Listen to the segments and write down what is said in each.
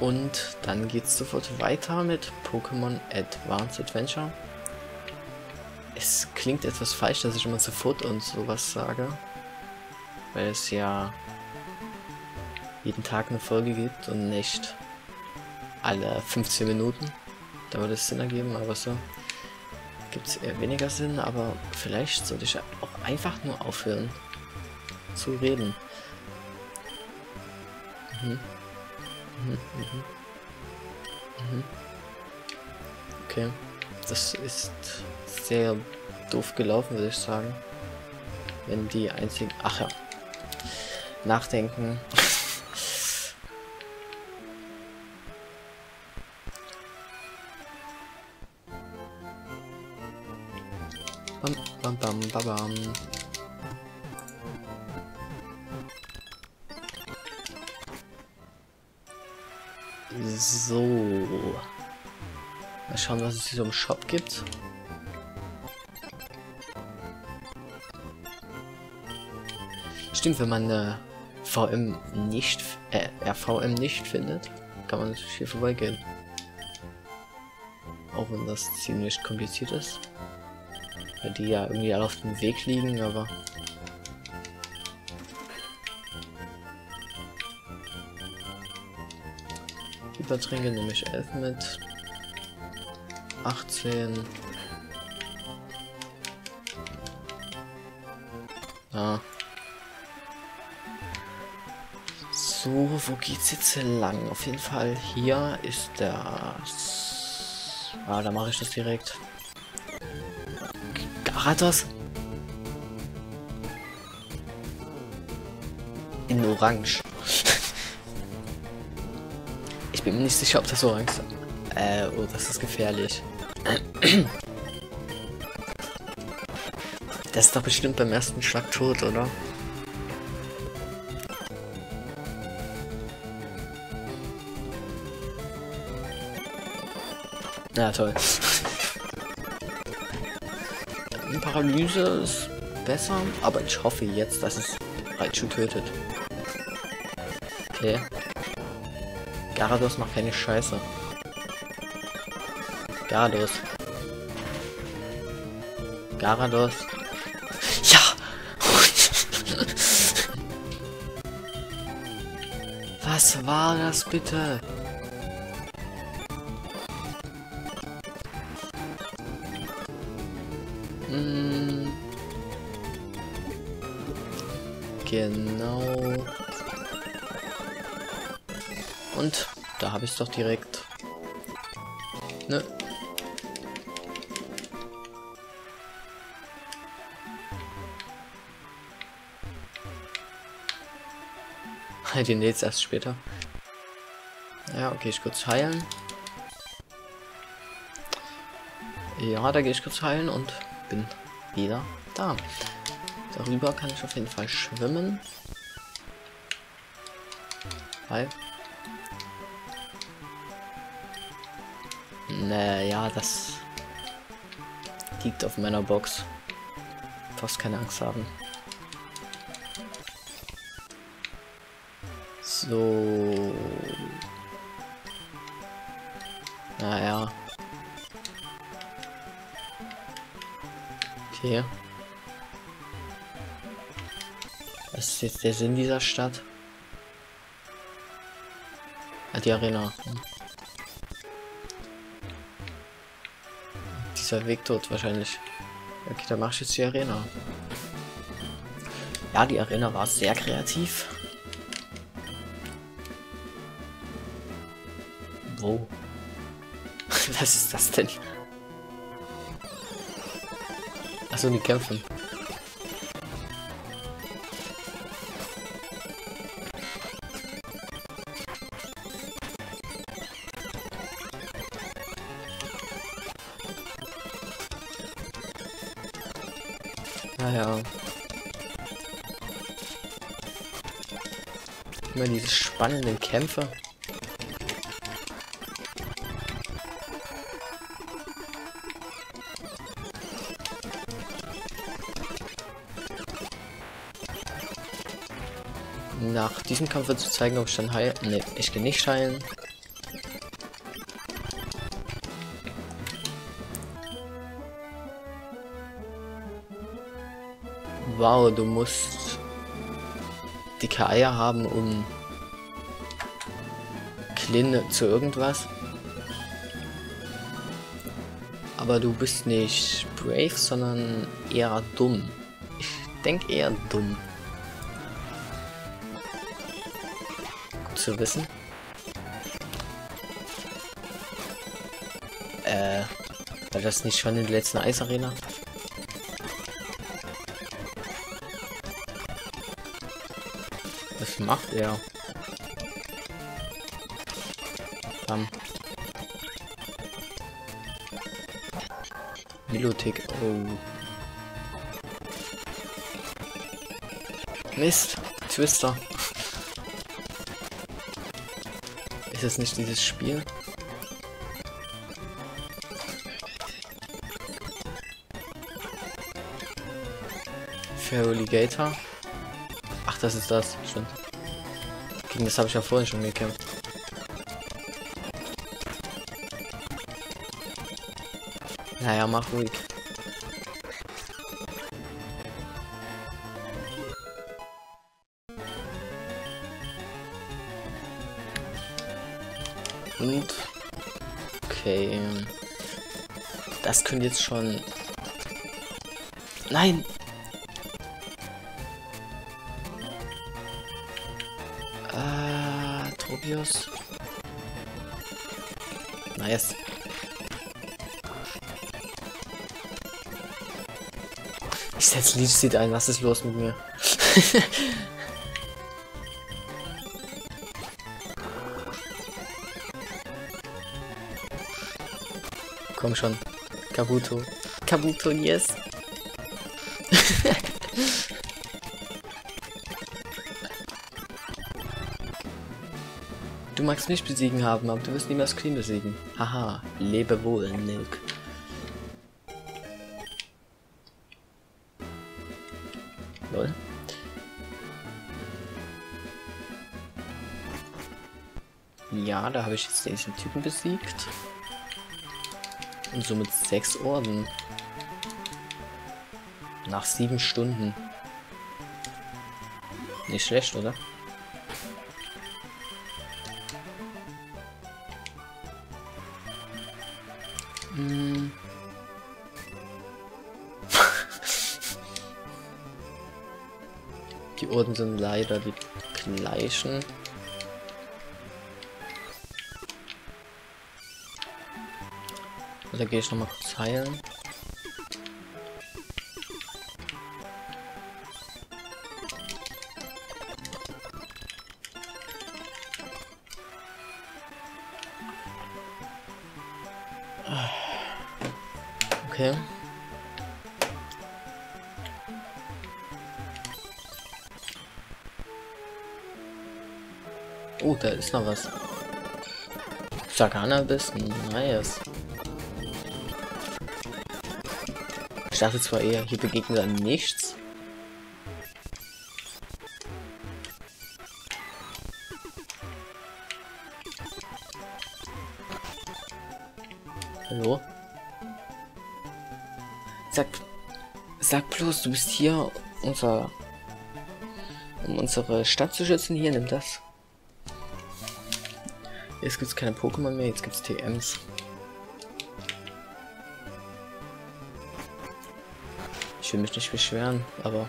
Und dann geht's sofort weiter mit Pokémon Advanced Adventure. Es klingt etwas falsch, dass ich immer sofort und sowas sage. Weil es ja jeden Tag eine Folge gibt und nicht alle 15 Minuten. Da würde es Sinn ergeben, aber so gibt es eher weniger Sinn. Aber vielleicht sollte ich auch einfach nur aufhören zu reden. Mhm. Mhm, mhm. Mhm. Okay. Das ist sehr doof gelaufen, würde ich sagen. Wenn die einzigen... Ach ja. Nachdenken. bam, bam, bam, bam, bam. So. Mal schauen, was es hier so im Shop gibt. Stimmt, wenn man eine VM nicht, äh, RVM nicht findet, kann man natürlich hier vorbeigehen. Auch wenn das ziemlich kompliziert ist. Weil die ja irgendwie alle auf dem Weg liegen, aber Übertränke nehme ich 11 mit. 18. Ah. So, wo geht's jetzt lang? Auf jeden Fall hier ist das... Ah, da mache ich das direkt. Garados? In Orange. Ich bin mir nicht sicher, ob das so Angst Äh, oh, das ist gefährlich. Das ist doch bestimmt beim ersten Schlag tot, oder? Ja, toll. Paralyse ist besser, aber ich hoffe jetzt, dass es Raichu tötet. Okay. Garados macht keine Scheiße. Garados. Garados. Ja! Was war das bitte? Hm. Genau. Habe ich doch direkt. Ne? Den jetzt erst später. Ja, okay, ich kurz heilen. Ja, da gehe ich kurz heilen und bin wieder da. Darüber kann ich auf jeden Fall schwimmen. Weil Naja, das liegt auf meiner Box. Fast keine Angst haben. So. Naja. Okay. Was ist jetzt der Sinn dieser Stadt? Ah, die Arena. Hm. Dieser Weg tot wahrscheinlich. Okay, dann mache ich jetzt die Arena. Ja, die Arena war sehr kreativ. Wo? Was ist das denn? Achso, die kämpfen. Naja. Immer diese spannenden Kämpfe. Nach diesem Kampf wird zu zeigen, ob ich dann heil. Ne, ich gehe nicht heilen. Wow, du musst dicke Eier haben, um Klin zu irgendwas. Aber du bist nicht brave, sondern eher dumm. Ich denke eher dumm. Gut zu wissen. Äh, war das nicht schon in der letzten Eisarena? Macht er? Bam. Milotic, oh. Mist, Twister. Ist es nicht dieses Spiel? Feraligator. Ach, das ist das. Stimmt. Gegen das habe ich ja vorhin schon gekämpft. Naja, mach ruhig. Und okay. Das könnte jetzt schon. Nein! Ah, Tobias. Nice. Ich setze Leech ein, was ist los mit mir? Komm schon. Kabuto. Kabuto, yes. du magst mich besiegen haben, aber du wirst niemals Clean besiegen. Haha, lebe wohl, Nilk. Lol. Ja, da habe ich jetzt diesen Typen besiegt. Und somit sechs Orden. Nach sieben Stunden. Nicht schlecht, oder? Orden sind leider die gleichen. Da gehe ich noch mal kurz heilen. Okay. Oh, da ist noch was. Sagana bist nice. Ich dachte zwar eher, hier begegnet dann nichts. Hallo? Sag, sag bloß, du bist hier, unser, um unsere Stadt zu schützen. Hier, nimm das. Jetzt gibt es keine Pokémon mehr, jetzt gibt es TMs. Ich will mich nicht beschweren, aber...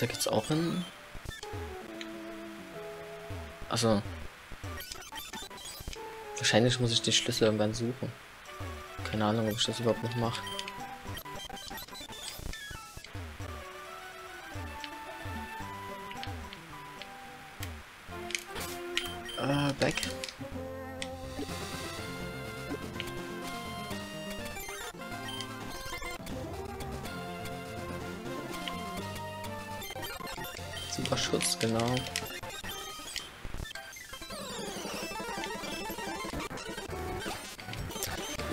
Da gibt's auch einen... Also... Wahrscheinlich muss ich die Schlüssel irgendwann suchen. Keine Ahnung, ob ich das überhaupt noch mache.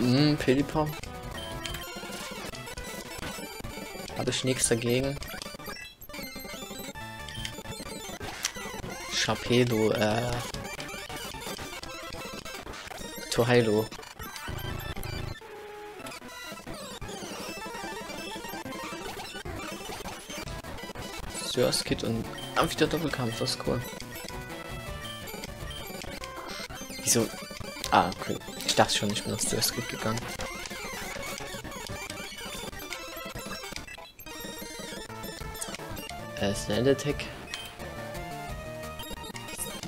Hm, Philippa. Habe ich nichts dagegen. Chapedo, äh. Tohailo. Surskit und Amphither Doppelkampf, das ist cool. Wieso Ah, okay. Ich dachte schon, ich bin auf Surskit gegangen. Äh, Snell Attack.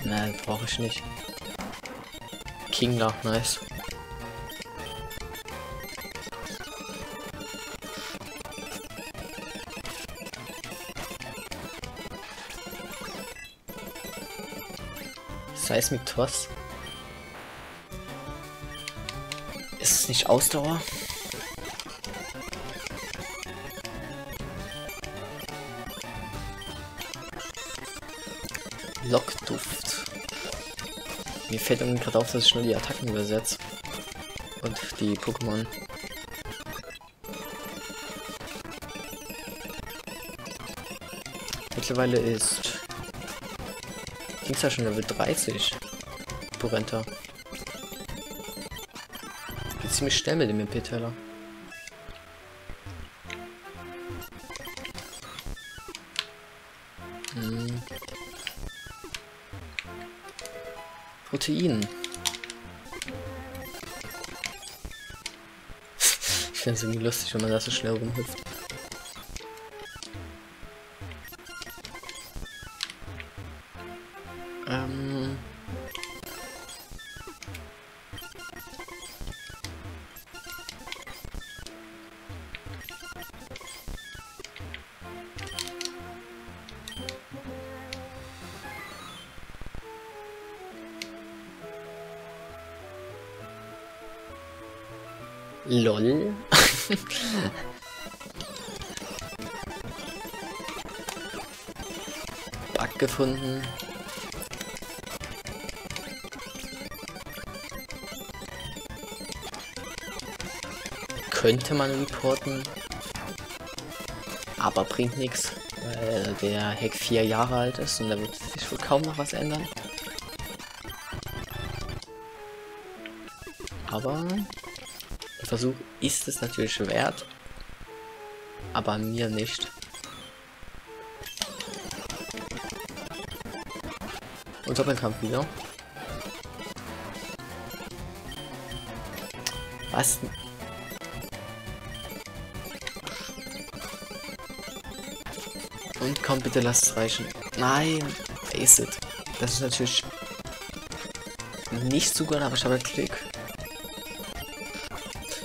Nein, brauche ich nicht. Kingler, nice. Seismic Toss. Nicht Ausdauer? Lockduft. Mir fällt irgendwie gerade auf, dass ich nur die Attacken übersetze. Und die Pokémon. Mittlerweile ist Dings ja schon Level 30. Porenta. Ziemlich schnell mit dem MP-Teller. Hm. Protein. ich finde es irgendwie lustig, wenn man da so schnell rumhüpft. LOL. Bug gefunden. könnte man reporten. Aber bringt nichts, weil der Hack vier Jahre alt ist und da wird sich wohl kaum noch was ändern. Aber der Versuch ist es natürlich wert, aber mir nicht. Und Doppelkampf wieder. Was? Und komm, bitte lass es reichen. Nein, face it. Das ist natürlich nicht so gut, aber ich habe Klick.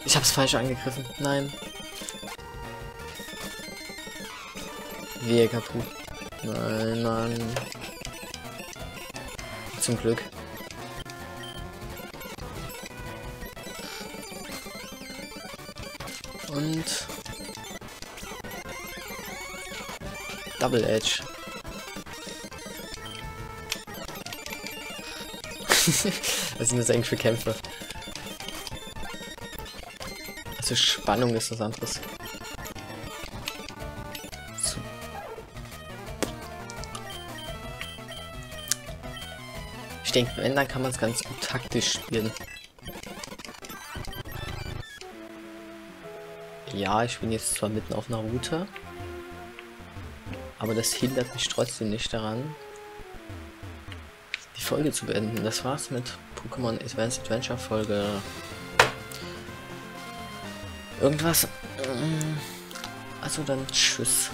Ich habe es falsch angegriffen. Nein. Wehe kaputt. Nein, nein. Zum Glück. Und Double Edge. Was sind das eigentlich für Kämpfe? Also Spannung ist was anderes. So. Ich denke, wenn, dann kann man es ganz gut taktisch spielen. Ja, ich bin jetzt zwar mitten auf einer Route. Aber das hindert mich trotzdem nicht daran, die Folge zu beenden. Das war's mit Pokémon Advanced Adventure Folge. Irgendwas. Ähm, also dann tschüss.